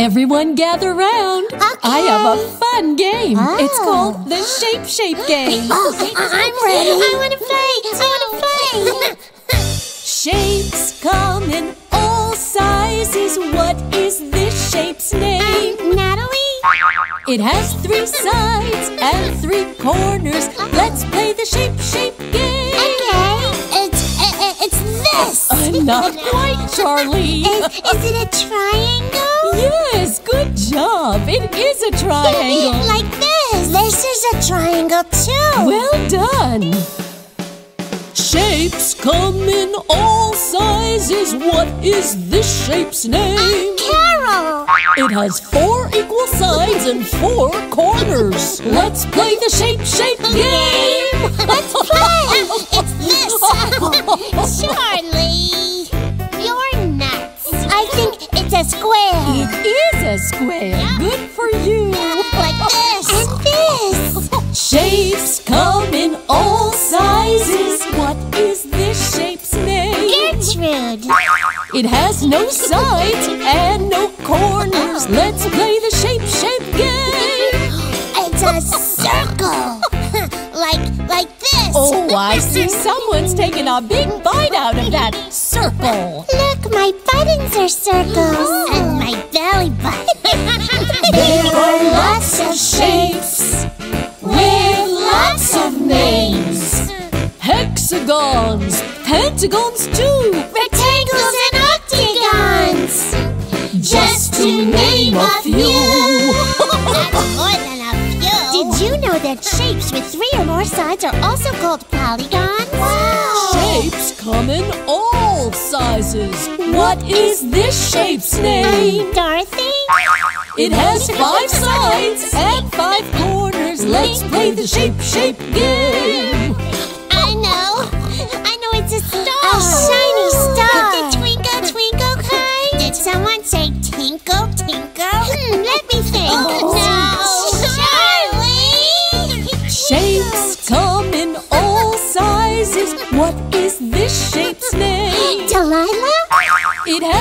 Everyone gather round. I have a fun game. It's Oh. called the Shape Shape Game. Oh, I'm ready. I want to play. I want to play. Shapes come in all sizes. What is this shape's name? Natalie? It has three sides and three corners. Uh-huh. Let's play the Shape Shape Game. Okay. It's i- i- it's this. Uh, not quite, Charlie. Is, is it a triangle? Yes, good job. It is a triangle. Like this. This is a triangle too. Well done. Shapes come in all sizes. What is this shape's name? Carol. It has four equal sides and four corners. Let's play the shape shape game. Let's play. it's this. Charlie, you're nuts. I think it's a square. It is a square. Good for you. Shapes come in all sizes. What is this shape's name? Gertrude. It has no sides and no corners. Oh. Let's play the shape shape game. It's a circle. like like this. Oh, I see someone's taking a big bite out of that circle. Look, my buttons are circles. And my belly button. There are lots of shapes of names. Hexagons, pentagons too. Rectangles and octagons. Just to name a few. That's more than a few. Did you know that shapes with three or more sides are also called polygons? Wow. Shapes come in all sizes. What is this shape's name? Dorothy? It has five sides and five corners. Let's play the shape shape game. I know. I know it's a star. A shiny star. The twinkle twinkle kind. Did someone say tinkle tinkle? Hmm, let me think. Oh. No. Charlie. Shapes come in all sizes. What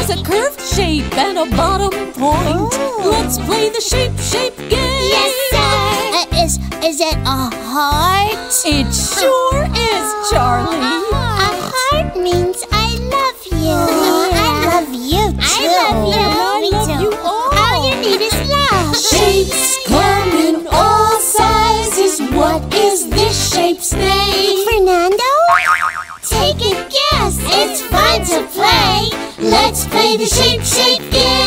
A curved shape and a bottom point. Oh. Let's play the shape shape game. Yes, sir. Uh, is is it a heart? It sure is, Charlie. A heart means I love you. I love you too. I love you. I Me love too. you all. All you need is love. Shapes come in all sizes. What is this shape's name? Let's play the shape shape game.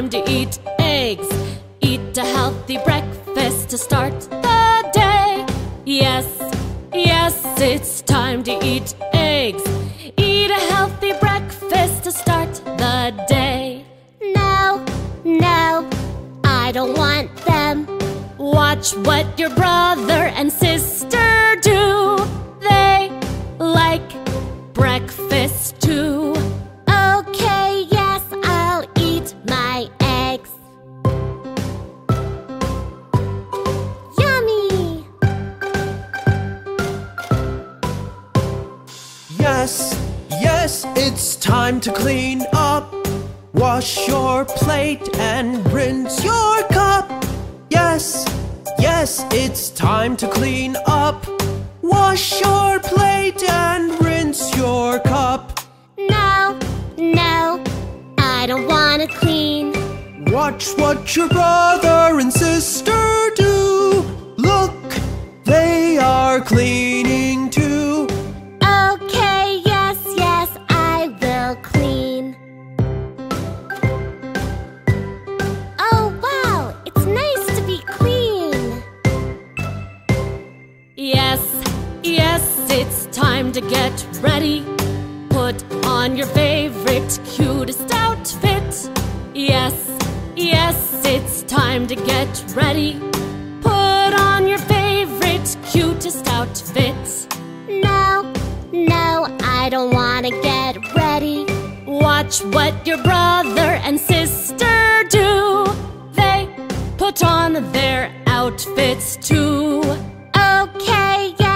Time to eat eggs. Eat a healthy breakfast to start the day. Yes, yes, it's time to eat eggs. Eat a healthy breakfast to start the day. No, no, I don't want them. Watch what your brother and sister do. They like breakfast too. It's time to clean up. Wash your plate and rinse your cup. Yes, yes, it's time to clean up. Wash your plate and rinse your cup. No, no, I don't want to clean. Watch what your brother and sister do. Look, they are cleaning your favorite, cutest outfit. Yes, yes, it's time to get ready. Put on your favorite, cutest outfit. No, no, I don't wanna get ready. Watch what your brother and sister do. They put on their outfits too. Okay, yes,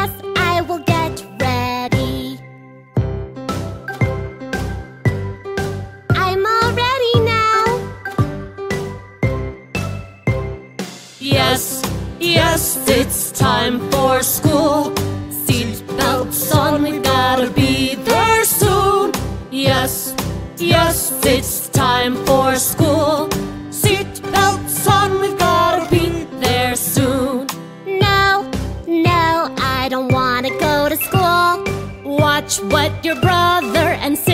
Yes, it's time for school. Seat belts on, we've gotta be there soon. Yes, yes, it's time for school. Seat belts on, we've gotta be there soon. No, no, I don't wanna go to school. Watch what your brother and sister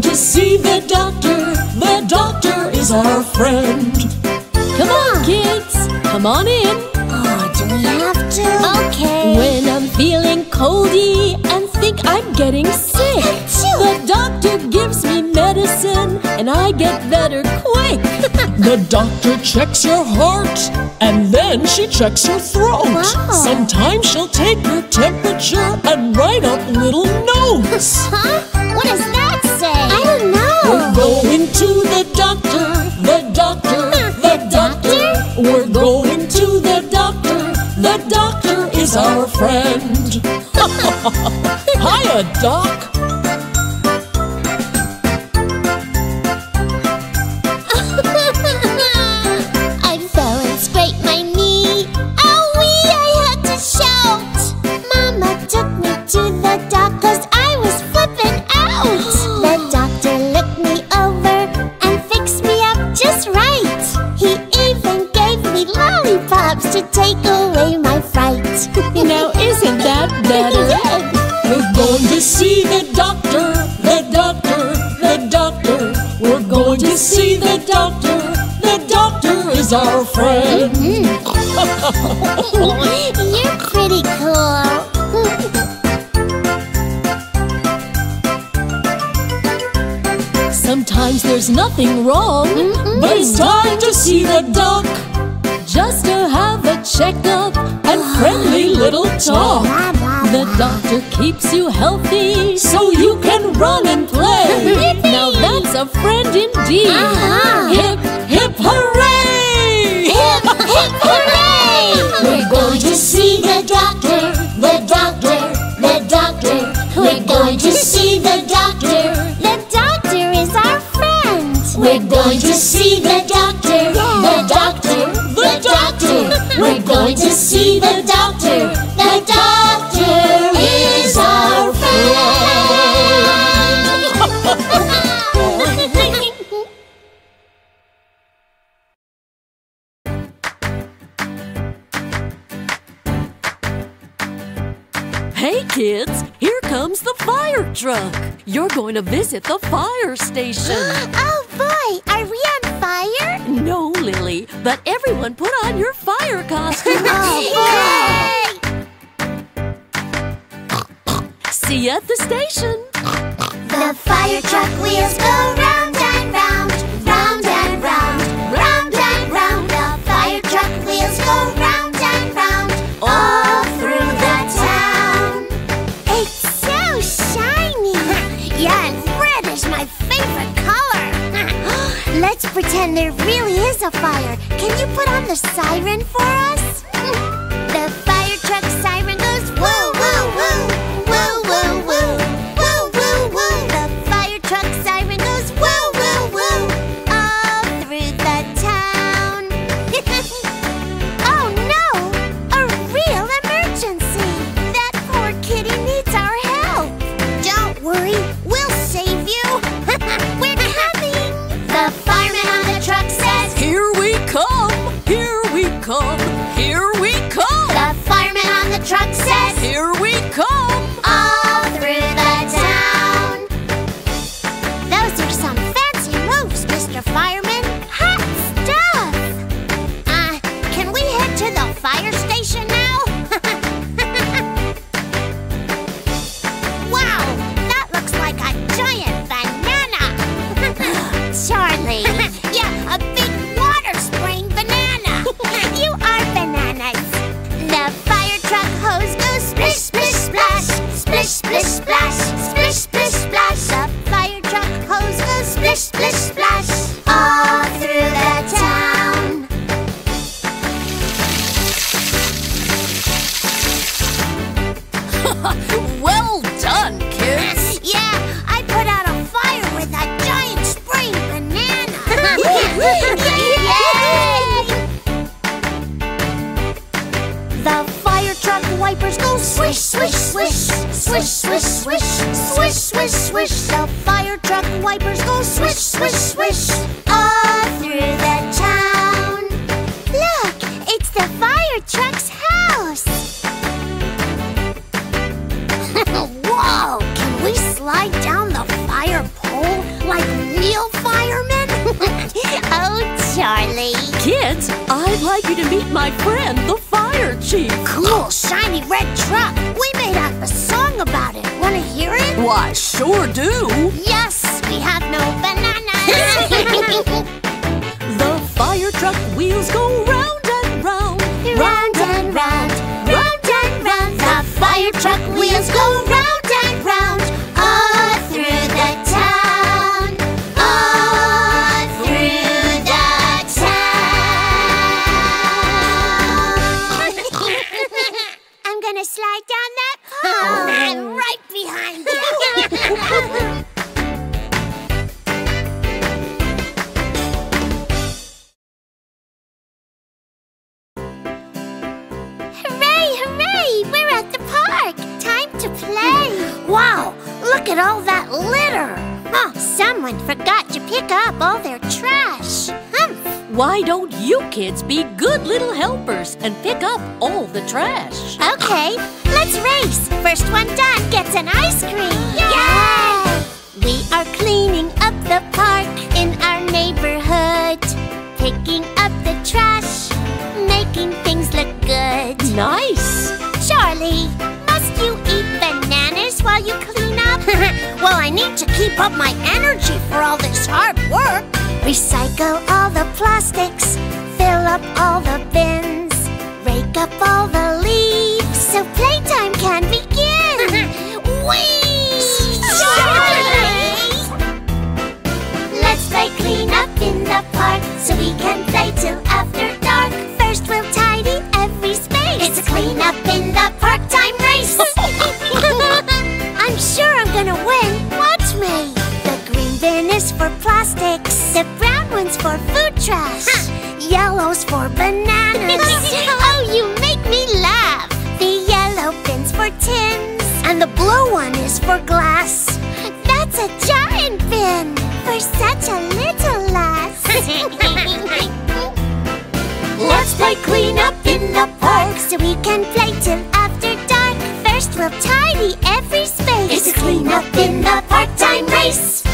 going to see the doctor. The doctor is our friend. Come on, kids. Come on in. Oh, do we have to? Okay. When I'm feeling coldy and think I'm getting sick. The doctor gives me medicine and I get better quick. The doctor checks your heart and then she checks your throat. Wow. Sometimes she'll take your temperature and write up little notes. Huh? Going to the doctor, the doctor, the doctor. We're going to the doctor, the doctor is our friend. Hiya, Doc. Is our friend. You're pretty cool. Sometimes there's nothing wrong, But it's time to see the doc. just to have a checkup and friendly little talk. The doctor keeps you healthy. So you can run and play. Now that's a friend indeed. Uh-huh. Hip, hip, hooray! Hip, hip, hooray! We're going to see the doctor, the doctor, the doctor. We're going to see the doctor. The doctor is our friend. We're going to see the doctor, the doctor, the doctor. We're going to see the doctor. The doctor kids, here comes the fire truck. You're going to visit the fire station. oh boy, are we on fire? no, Lily, but everyone put on your fire costume. Oh See you at the station. The fire truck wheels go round and round, round pretend there really is a fire. Can you put on the siren for us? Swish, to play! Wow! Look at all that litter! Huh, someone forgot to pick up all their trash. Humph! Why don't you kids be good little helpers and pick up all the trash? Okay, let's race! First one done gets an ice cream! Yay! We are cleaning up the park in our neighborhood. Picking up the trash, making things look good. Nice! Charlie, you eat bananas while you clean up? well, I need to keep up my energy for all this hard work. Recycle all the plastics, fill up all the bins, rake up all the leaves so playtime can begin. Whee! Plastics. The brown one's for food trash. Yellow's for bananas. oh, you make me laugh. The yellow bin's for tins. And the blue one is for glass. That's a giant bin for such a little lass. Let's play clean up in the park so we can play till after dark. First we'll tidy every space. It's a clean up in the park time race.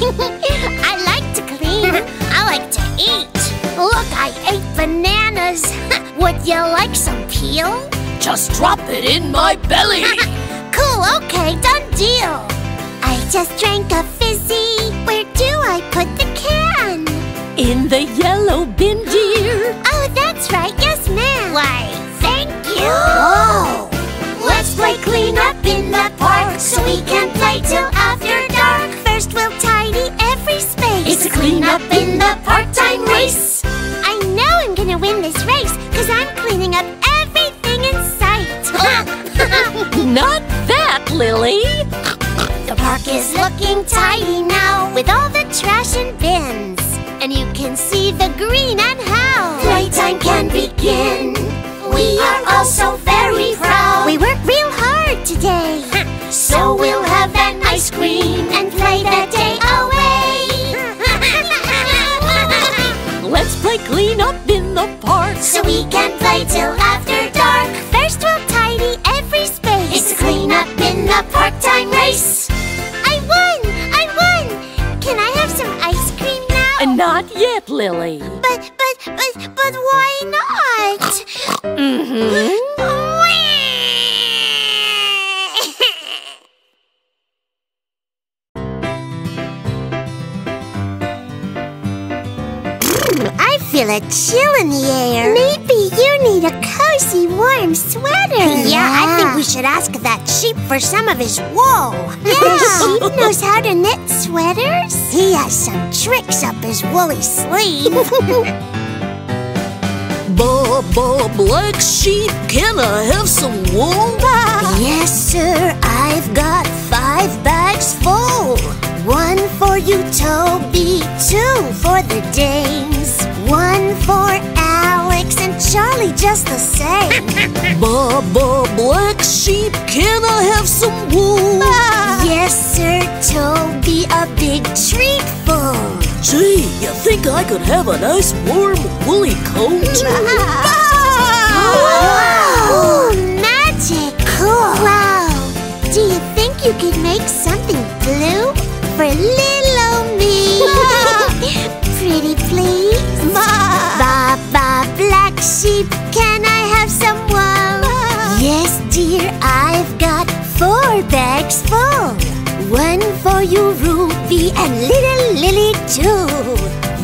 Would you like some peel? Just drop it in my belly. cool, okay, done deal. I just drank a fizzy. Where do I put the can? In the yellow bin, dear. Oh, that's right, yes, ma'am. Why, thank you. Whoa! Let's play clean up in the park so we can play till after dark. First, we'll tidy every space. It's a clean up in the park time race. Lily. The park is looking tidy now with all the trash and bins. And you can see the green and how playtime can begin. We are all so very proud. We worked real hard today. so we'll have an ice cream and play the day away. Let's play clean up in the park. so we can play till after dark. The part-time race. I won! I won! Can I have some ice cream now? And not yet, Lily. But but but but why not? Mm-hmm. I feel a chill in the air. Maybe you need a cozy, warm sweater. Yeah, I think we should ask that sheep for some of his wool. Yeah. the sheep knows how to knit sweaters. He has some tricks up his woolly sleeve. Baba Black Sheep, can I have some wool? Yes, sir, I've got five bags full. One for you, Toby, two for the dames, one for Alex and Charlie, just the same. Baba Black Sheep, can I have some wool? yes, sir, Toby, a big treat full. Gee, you think I could have a nice warm woolly coat? Oh, magic! Cool! Wow! Do you think you could make something blue for little wool? Yes, dear, I've got four bags full. One for you, Ruby, and little Lily too.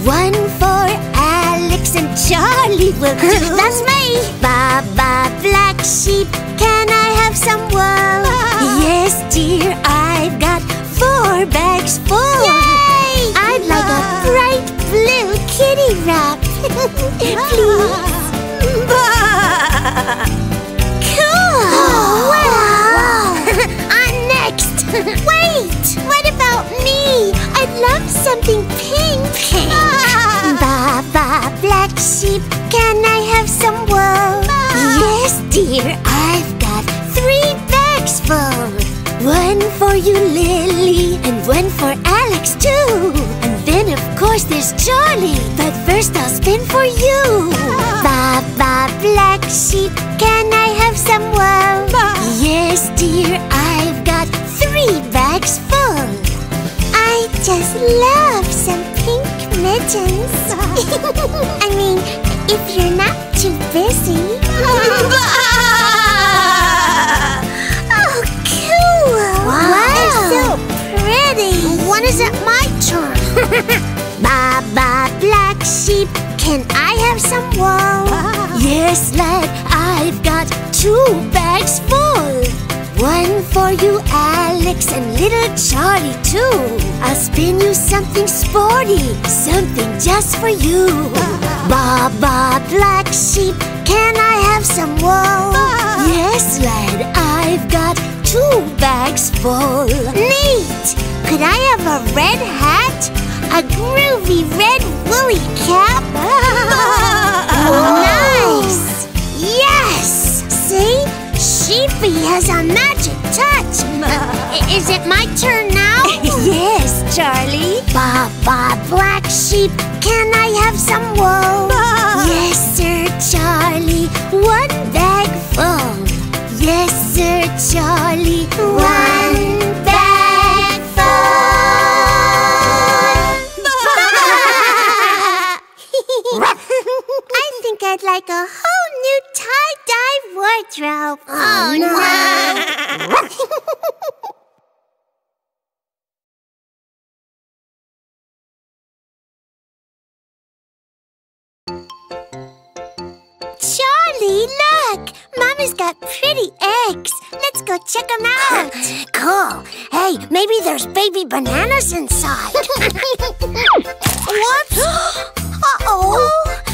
One for Alex and Charlie will do. That's me. Baba, black sheep, can I have some wool? yes, dear, I've got four bags full. Yay! I'd like a bright blue kitty wrap. Please. Love something pink! Pink! Baba, black sheep, can I have some wool? Yes, dear, I've got three bags full. One for you, Lily, and one for Alex, too. And then, of course, there's Charlie. But first, I'll spin for you. Baba, black sheep, can I have some wool? Yes, dear, I've got three bags full. I just love some pink mittens. I mean, if you're not too busy. oh, cool! Wow, so pretty. When is it my turn? Baba, black sheep, can I have some wool? Yes, lad, I've got two bags full. One for you, Alex, and little Charlie, too. I'll spin you something sporty, something just for you. Baba, black sheep, can I have some wool? Yes, lad, I've got two bags full. Neat! Could I have a red hat? A groovy red woolly cap? nice! Yes! See? Sheepy has a magic touch. Is it my turn now? yes, Charlie. Baba, black sheep, can I have some wool? yes, sir, Charlie. One bag full. Yes, sir, Charlie. One bag full. I think I'd like a whole new tie-dye wardrobe. Oh, no. Charlie, look! Mama's got pretty eggs. Let's go check them out. cool. Hey, maybe there's baby bananas inside. Whoops! Uh-oh! Oh.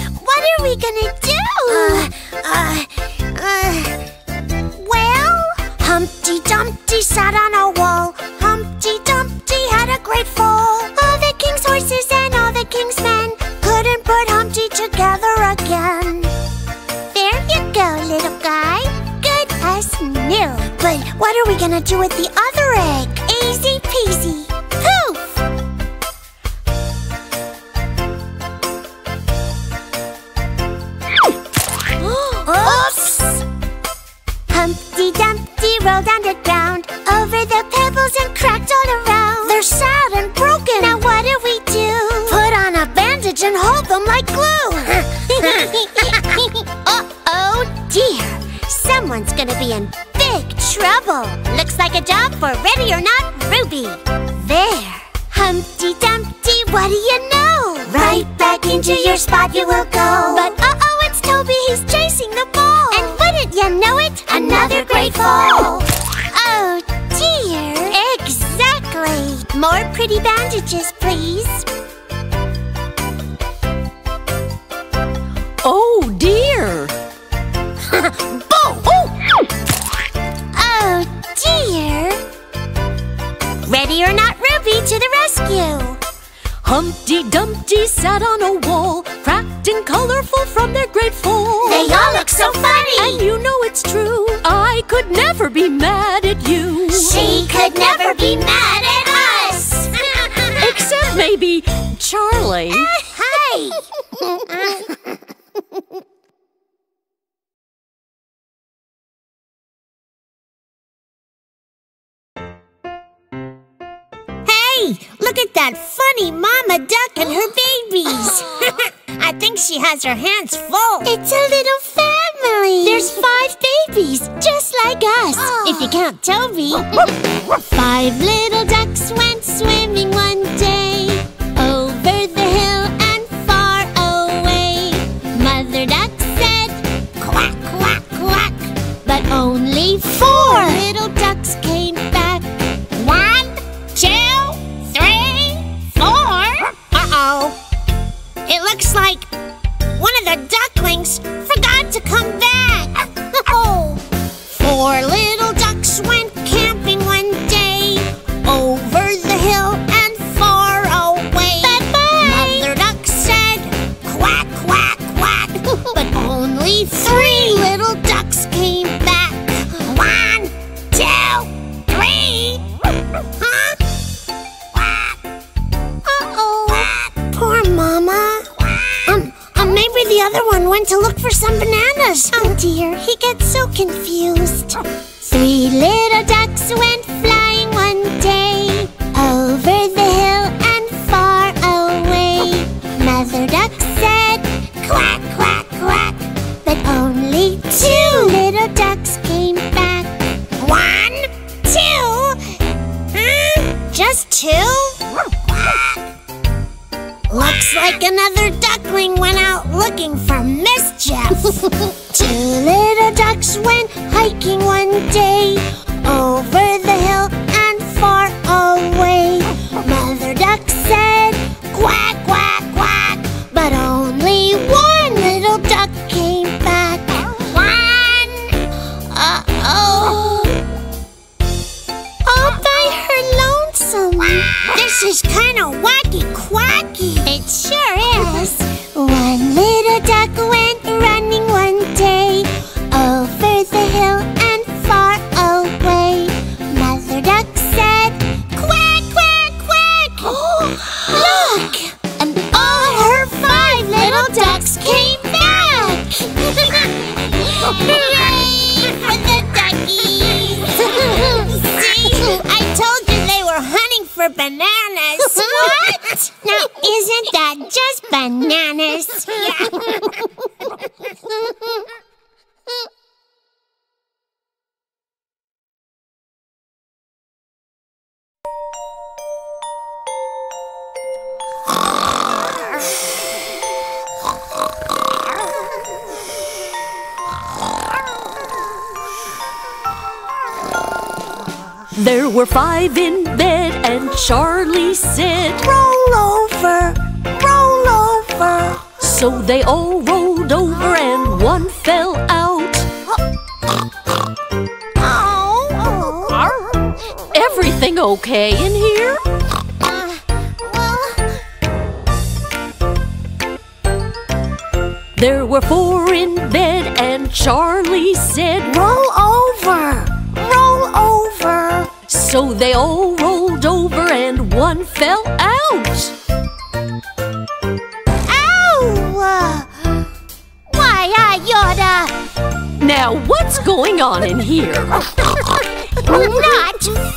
Humpty Dumpty sat on a wall, cracked and colorful from their great fall. They all look so funny. And you know it's true, I could never be mad at you. She could never be mad at us. Except maybe Charlie. Hey! Hey, look at that funny mama duck and her babies. I think she has her hands full. It's a little family. There's five babies, just like us. If you Count Toby. Five little ducks went swimming one day Oh dear, he gets so confused. Three little for bananas. what? Now, isn't that just bananas? There were five in bed, Charlie said, roll over, roll over. So they all rolled over, and one fell out. Oh. Everything okay in here? There were four in bed, and Charlie said, roll over, roll over. So they all rolled one fell out. Ow! Why, I oughta. Now, what's going on in here? Not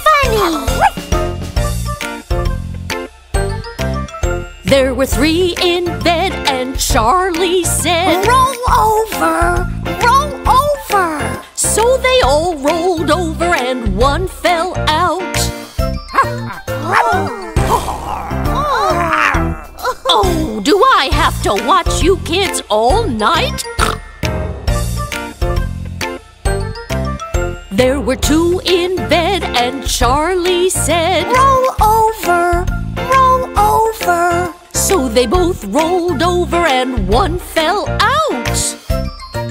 funny. There were three in bed, and Charlie said, Roll over, roll over. So they all rolled over, and one to watch you kids all night? There were two in bed, and Charlie said, Roll over, roll over. So they both rolled over, and one fell out.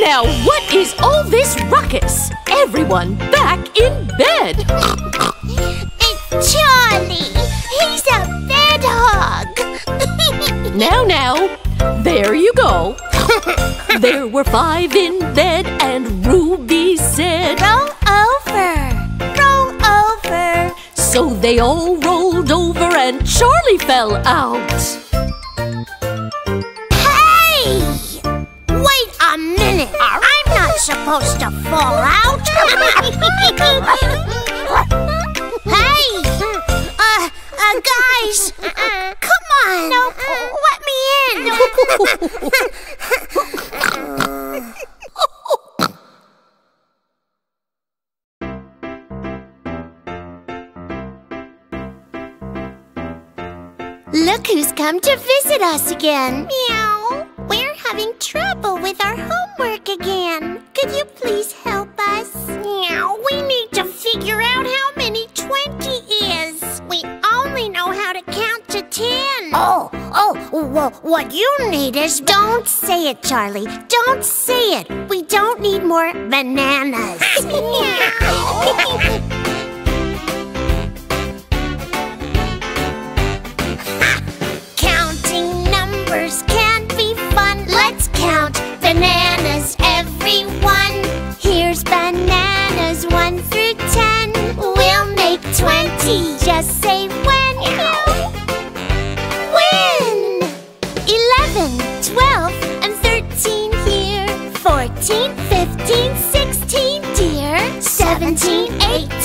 Now, what is all this ruckus? Everyone back in bed. it's Charlie. He's a bed hog. Now, now, there you go. there were five in bed, and Ruby said, roll over, roll over. So they all rolled over, and Charlie fell out. Hey! Wait a minute. I'm not supposed to fall out. on, guys! Uh -uh. Come on! No, let me in! Look who's come to visit us again! Meow! We're having trouble with our homework again. Could you please help us? Meow! What you need is... Don't say it, Charlie. Don't say it. We don't need more bananas. Counting numbers can be fun. Let's count bananas, everyone. Here's bananas, one through ten. We'll make twenty. Just say 17, 18.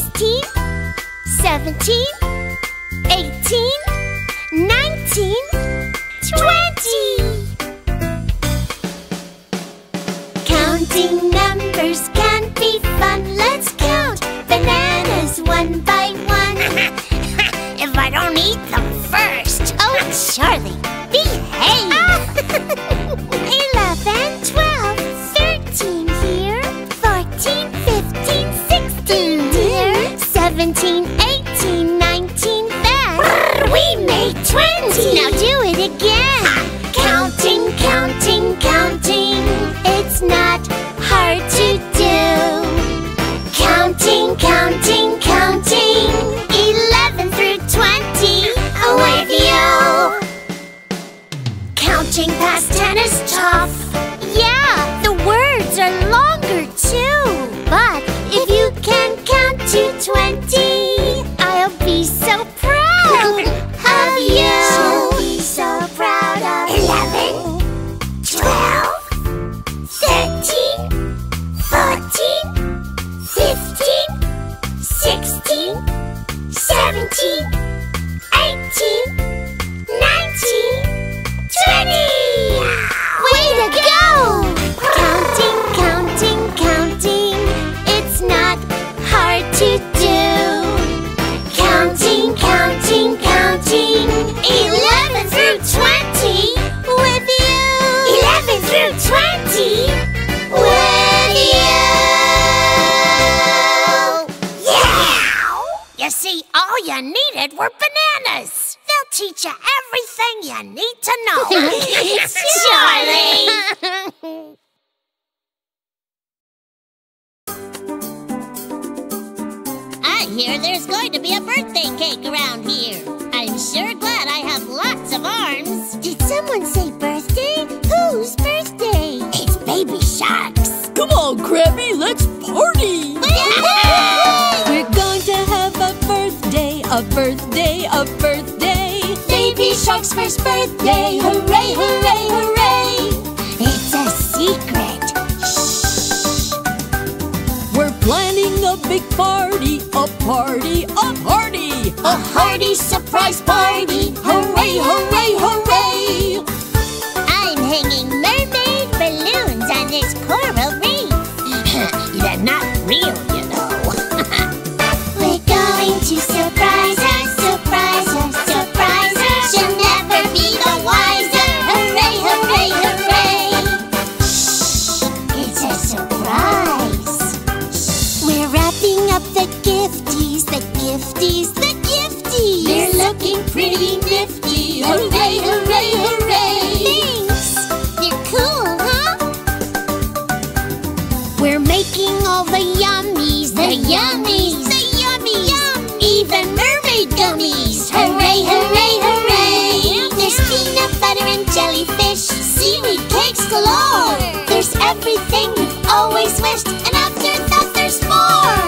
16, 17, 18, 19, 20. Counting numbers can be fun. Let's count bananas one by Come on, Krabby, let's party! We're going to have a birthday, a birthday, a birthday. Baby Shark's first birthday, hooray, hooray, hooray! It's a secret. Shh. We're planning a big party, a party, a party. A hearty surprise party, hooray, hooray, hooray! I'm hanging mermaid balloons on this coral real. everything you've always wished and after that there's more!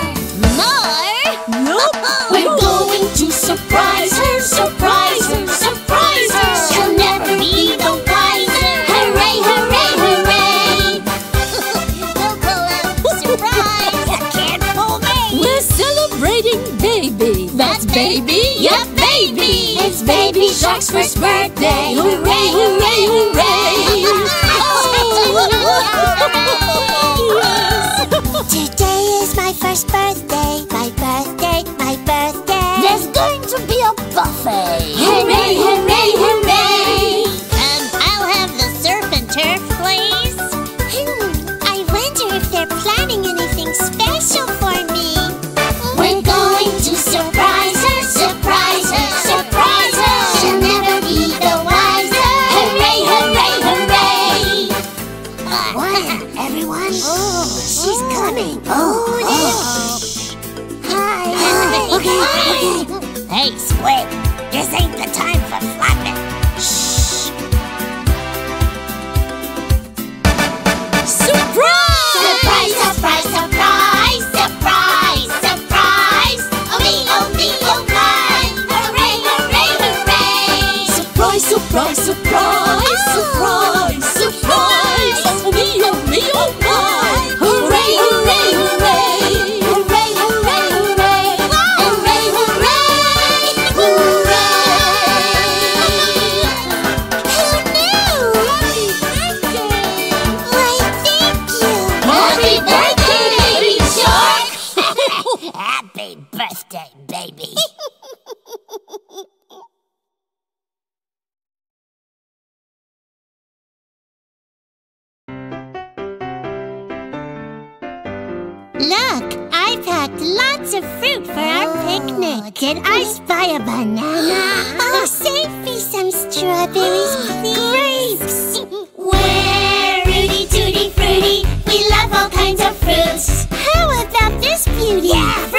More? Nope! Uh-huh. We're going to surprise her, surprise her, surprise her! She'll never be the wiser! Hooray, hooray, hooray! we'll pull out surprise! Can't pull me! We're celebrating Baby! That's Baby! Yep, Baby! It's Baby Shark's first birthday! Hooray, hooray, hooray! going to be a buffet! Hooray, hooray, hooray! Um, I'll have the surf and turf, please. Hmm, I wonder if they're planning anything special for me. We're going to surprise her, surprise her, surprise her! She'll never be the wiser! Hooray, hooray, hooray! Uh, what? Everyone? Oh, she's oh. coming! Oh, oh, Hi! Okay, okay! Hey, Squid, this ain't the time for flapping. Shh. Surprise! Surprise, surprise, surprise, surprise. Oh me, oh me, oh my. Hooray, hooray, hooray. Surprise, surprise, surprise. Can did I spy a banana? Oh, save me some strawberries, please. Grapes! We're Rudy Tooty Fruity. We love all kinds of fruits. How about this beauty? Yeah!